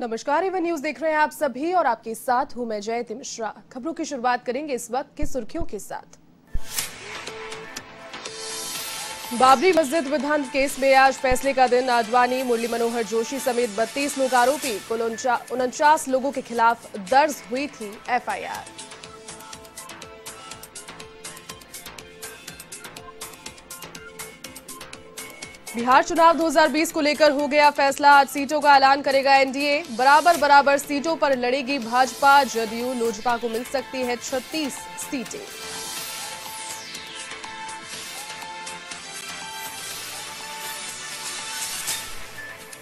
नमस्कार एवं न्यूज़ देख रहे हैं आप सभी और आपके साथ हूँ मैं जयति मिश्रा। खबरों की शुरुआत करेंगे इस वक्त की सुर्खियों के साथ। बाबरी मस्जिद विधान केस में आज फैसले का दिन। आडवाणी, मुरली मनोहर जोशी समेत 32 लोग आरोपी। कुल उनचास लोगों के खिलाफ दर्ज हुई थी एफआईआर। बिहार चुनाव 2020 को लेकर हो गया फैसला। आज सीटों का ऐलान करेगा एनडीए। बराबर बराबर सीटों पर लड़ेगी भाजपा। जदयू, लोजपा को मिल सकती है 36 सीटें।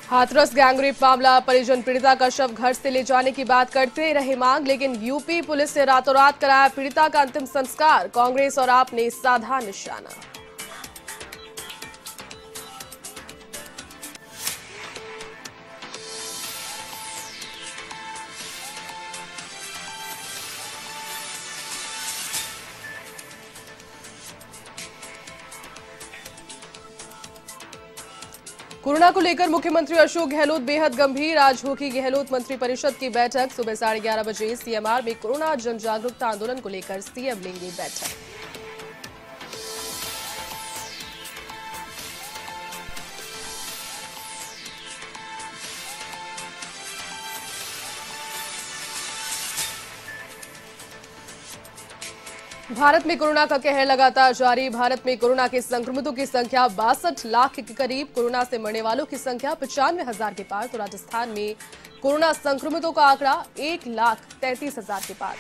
हाथरस गैंगरेप मामला, परिजन पीड़िता का शव घर से ले जाने की बात करते रहे मांग, लेकिन यूपी पुलिस ने रातों रात कराया पीड़िता का अंतिम संस्कार। कांग्रेस और आप ने साधा निशाना। कोरोना को लेकर मुख्यमंत्री अशोक गहलोत बेहद गंभीर। आज होगी गहलोत मंत्री परिषद की बैठक। सुबह साढ़े ग्यारह बजे सीएमआर में कोरोना जन जागरूकता आंदोलन को लेकर सीएम लेंगे बैठक। भारत में कोरोना का कहर लगातार जारी। भारत में कोरोना के संक्रमितों की संख्या बासठ लाख के करीब। कोरोना से मरने वालों की संख्या पचानवे हज़ार के पार। तो राजस्थान में कोरोना संक्रमितों का आंकड़ा एक लाख तैंतीस हज़ार के पार।